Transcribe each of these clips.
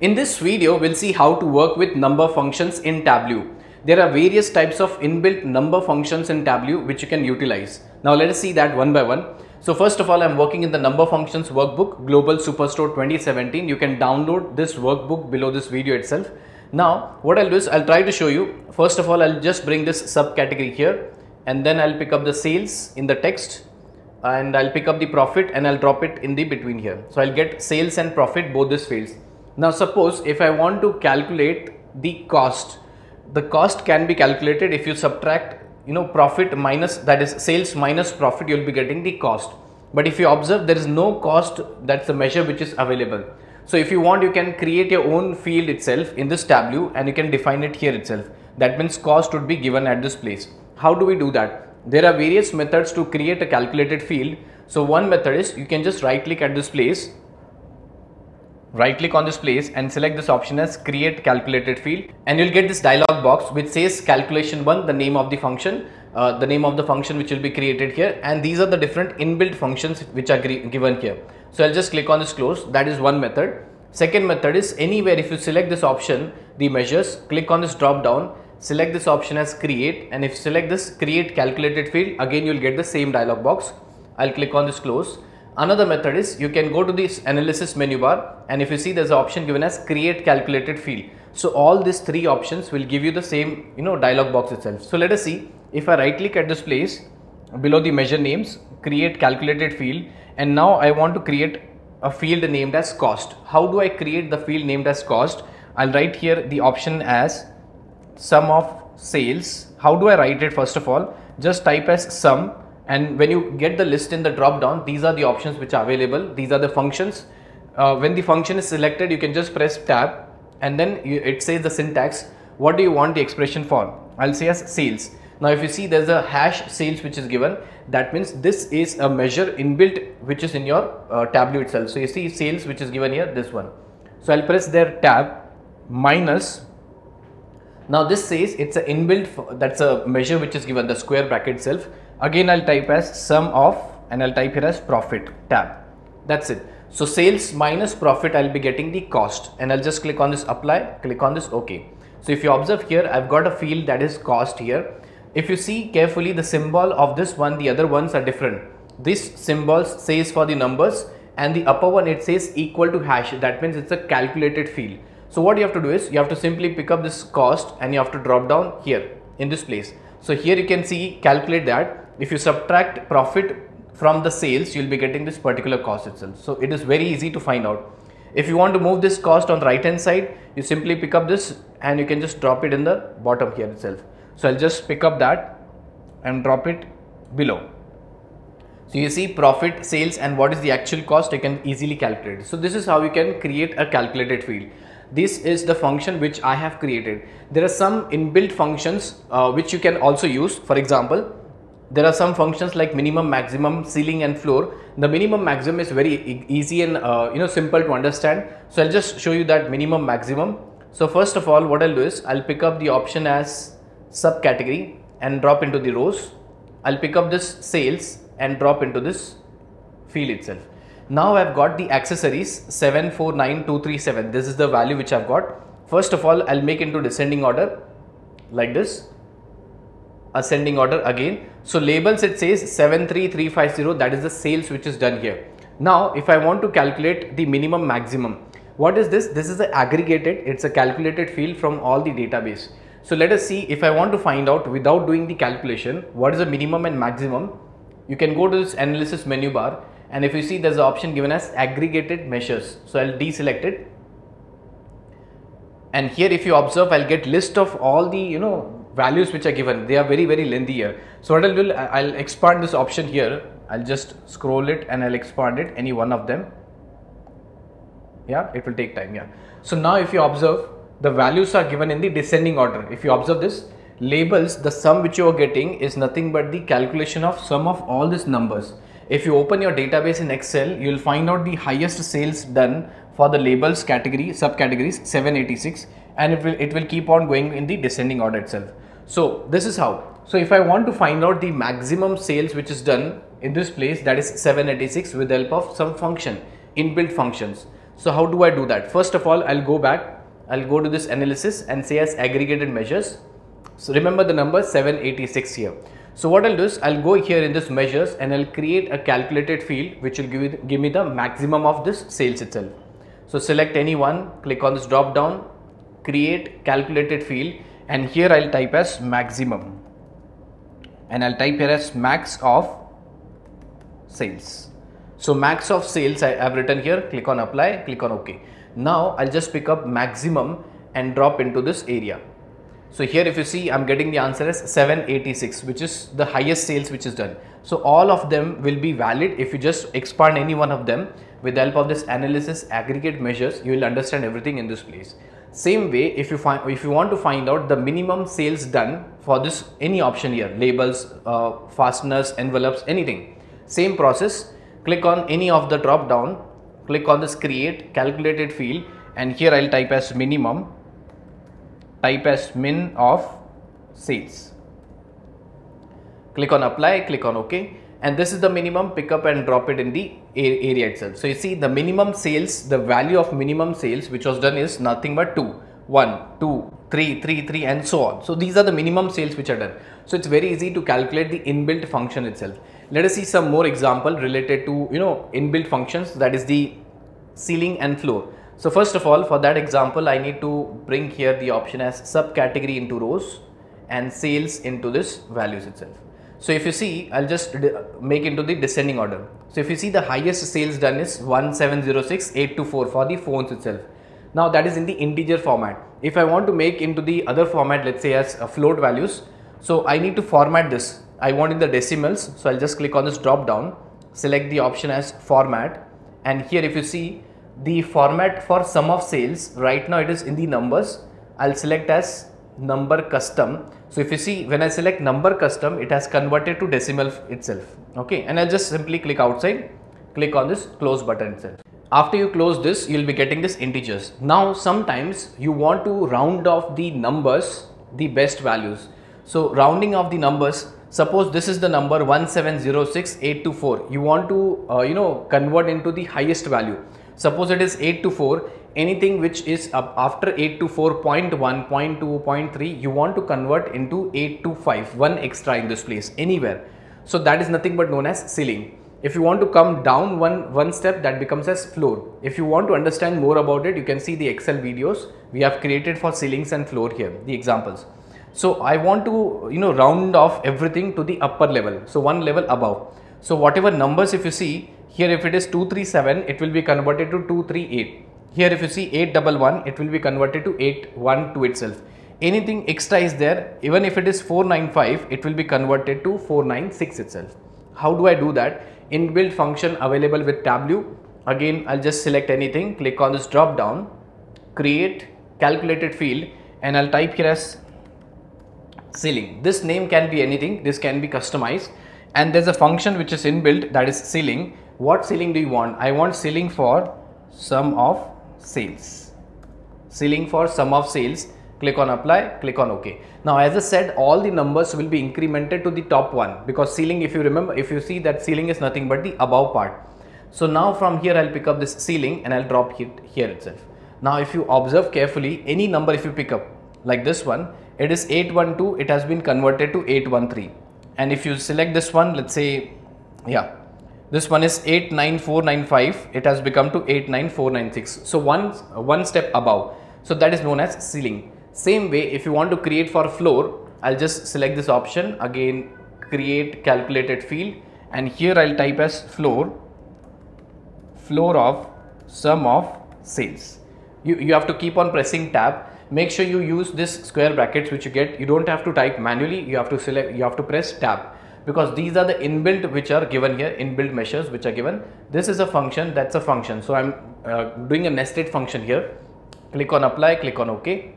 In this video, we'll see how to work with number functions in Tableau. There are various types of inbuilt number functions in Tableau which you can utilize. Now let us see that one by one. So first of all, I'm working in the number functions workbook, Global Superstore 2017. You can download this workbook below this video itself. Now, what I'll do is I'll try to show you. First of all, I'll just bring this subcategory here and then I'll pick up the sales in the text and I'll pick up the profit and I'll drop it in the between here. So I'll get sales and profit both these fields. Now suppose if I want to calculate the cost, the cost can be calculated if you subtract you know profit minus that is sales minus profit you'll be getting the cost. But if you observe there is no cost that's the measure which is available. So if you want you can create your own field itself in this tableau and you can define it here itself. That means cost would be given at this place. How do we do that? There are various methods to create a calculated field. So one method is you can just right click at this place, right click on this place and select this option as create calculated field and you'll get this dialog box which says calculation one, the name of the function, uh, the name of the function which will be created here and these are the different inbuilt functions which are given here. So I'll just click on this close, that is one method. Second method is anywhere if you select this option, the measures, click on this drop down select this option as create and if you select this create calculated field again you'll get the same dialog box I'll click on this close another method is you can go to this analysis menu bar and if you see there's an option given as create calculated field. So all these three options will give you the same you know dialog box itself. So let us see. If I right click at this place below the measure names create calculated field and now I want to create a field named as cost. How do I create the field named as cost? I'll write here the option as sum of sales. How do I write it first of all? Just type as sum and when you get the list in the drop down these are the options which are available. These are the functions. Uh, when the function is selected you can just press tab and then you, it says the syntax. What do you want the expression for? I'll say as sales. Now if you see there's a hash sales which is given. That means this is a measure inbuilt which is in your uh, tableau itself. So you see sales which is given here this one. So I'll press their tab minus. Now this says it's an inbuilt, that's a measure which is given the square bracket itself. Again I'll type as sum of and I'll type here as profit tab. That's it. So sales minus profit I'll be getting the cost and I'll just click on this apply, click on this OK. So if you observe here I've got a field that is cost here. If you see carefully the symbol of this one the other ones are different. This symbol says for the numbers and the upper one it says equal to hash that means it's a calculated field. So what you have to do is you have to simply pick up this cost and you have to drop down here in this place. So here you can see calculate that if you subtract profit from the sales you will be getting this particular cost itself. So it is very easy to find out. If you want to move this cost on the right hand side you simply pick up this and you can just drop it in the bottom here itself. So I'll just pick up that and drop it below. So you see profit, sales and what is the actual cost you can easily calculate. So this is how you can create a calculated field this is the function which I have created. There are some inbuilt functions uh, which you can also use. For example, there are some functions like minimum, maximum, ceiling and floor. The minimum maximum is very e easy and uh, you know simple to understand. So I'll just show you that minimum maximum. So first of all what I'll do is I'll pick up the option as subcategory and drop into the rows. I'll pick up this sales and drop into this field itself. Now I've got the accessories 749237. This is the value which I've got. First of all, I'll make into descending order like this. Ascending order again. So labels it says 73350 that is the sales which is done here. Now if I want to calculate the minimum maximum, what is this? This is aggregated, it's a calculated field from all the database. So let us see if I want to find out without doing the calculation, what is the minimum and maximum. You can go to this analysis menu bar and if you see there's an option given as aggregated measures so I'll deselect it and here if you observe I'll get list of all the you know values which are given they are very very lengthy here. So what I'll do I'll expand this option here. I'll just scroll it and I'll expand it any one of them. Yeah it will take time yeah. So now if you observe the values are given in the descending order. If you observe this labels the sum which you are getting is nothing but the calculation of sum of all these numbers. If you open your database in Excel, you will find out the highest sales done for the labels category, subcategories 786 and it will, it will keep on going in the descending order itself. So this is how. So if I want to find out the maximum sales which is done in this place that is 786 with the help of some function, inbuilt functions. So how do I do that? First of all, I'll go back, I'll go to this analysis and say as aggregated measures. So remember the number 786 here. So what I'll do is I'll go here in this measures and I'll create a calculated field which will give, give me the maximum of this sales itself. So select any one, click on this drop down, create calculated field and here I'll type as maximum and I'll type here as max of sales. So max of sales I have written here, click on apply, click on OK. Now I'll just pick up maximum and drop into this area. So here if you see I'm getting the answer as 786 which is the highest sales which is done. So all of them will be valid if you just expand any one of them with the help of this analysis aggregate measures you will understand everything in this place. Same way if you find if you want to find out the minimum sales done for this any option here labels, uh, fasteners, envelopes anything. Same process click on any of the drop down click on this create calculated field and here I'll type as minimum type as min of sales. Click on apply, click on OK and this is the minimum pick up and drop it in the area itself. So you see the minimum sales, the value of minimum sales which was done is nothing but 2, 1, 2, 3, 3, 3 and so on. So these are the minimum sales which are done. So it's very easy to calculate the inbuilt function itself. Let us see some more example related to you know inbuilt functions that is the ceiling and floor. So first of all, for that example, I need to bring here the option as subcategory into rows and sales into this values itself. So if you see, I'll just make into the descending order. So if you see the highest sales done is 1706824 for the phones itself. Now that is in the integer format. If I want to make into the other format, let's say as float values, so I need to format this. I want in the decimals. So I'll just click on this drop down, select the option as format. And here if you see the format for sum of sales right now it is in the numbers I'll select as number custom so if you see when I select number custom it has converted to decimal itself. Okay? And I'll just simply click outside click on this close button itself. After you close this you'll be getting this integers. Now sometimes you want to round off the numbers the best values. So rounding off the numbers suppose this is the number 1706824 you want to uh, you know convert into the highest value. Suppose it is 8 to 4, anything which is up after 8 to 4, 0 0.1, 0 0.2, 0.3, you want to convert into 8 to 5, one extra in this place, anywhere. So that is nothing but known as ceiling. If you want to come down one, one step, that becomes as floor. If you want to understand more about it, you can see the Excel videos we have created for ceilings and floor here, the examples. So I want to, you know, round off everything to the upper level. So one level above. So whatever numbers if you see, here if it is 237, it will be converted to 238. Here if you see 811, it will be converted to 812 itself. Anything extra is there, even if it is 495, it will be converted to 496 itself. How do I do that? Inbuilt function available with Tableau. Again, I'll just select anything, click on this drop down, create calculated field and I'll type here as ceiling. This name can be anything, this can be customized and there's a function which is inbuilt that is ceiling what ceiling do you want? I want ceiling for sum of sales. Ceiling for sum of sales. Click on apply, click on OK. Now as I said, all the numbers will be incremented to the top one because ceiling, if you remember, if you see that ceiling is nothing but the above part. So now from here I'll pick up this ceiling and I'll drop it here itself. Now if you observe carefully, any number if you pick up like this one, it is 812, it has been converted to 813. And if you select this one, let's say, yeah, this one is 89495 it has become to 89496 so one one step above. So that is known as ceiling. Same way if you want to create for floor i'll just select this option. Again create calculated field. And here i'll type as floor floor of sum of sales. You you have to keep on pressing tab. Make sure you use this square brackets which you get. You don't have to type manually. You have to select you have to press tab because these are the inbuilt which are given here inbuilt measures which are given. This is a function that's a function. So i'm uh, doing a nested function here. Click on apply click on ok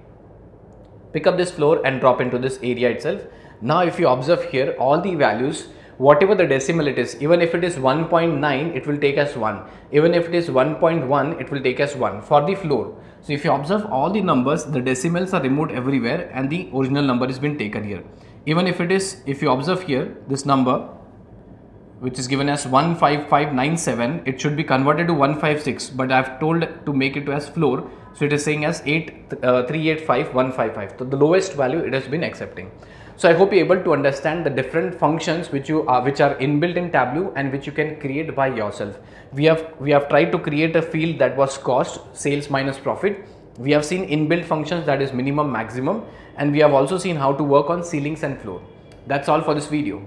pick up this floor and drop into this area itself. Now if you observe here all the values whatever the decimal it is even if it is 1.9 it will take as 1 even if it is 1.1 it will take as 1 for the floor. So if you observe all the numbers the decimals are removed everywhere and the original number is been taken here even if it is if you observe here this number which is given as 15597 it should be converted to 156 but I've told to make it as floor so it is saying as 8 uh, 385155 so the lowest value it has been accepting so I hope you're able to understand the different functions which you are which are inbuilt in Tableau and which you can create by yourself. We have we have tried to create a field that was cost sales minus profit. We have seen inbuilt functions that is minimum maximum and we have also seen how to work on ceilings and floor. That's all for this video.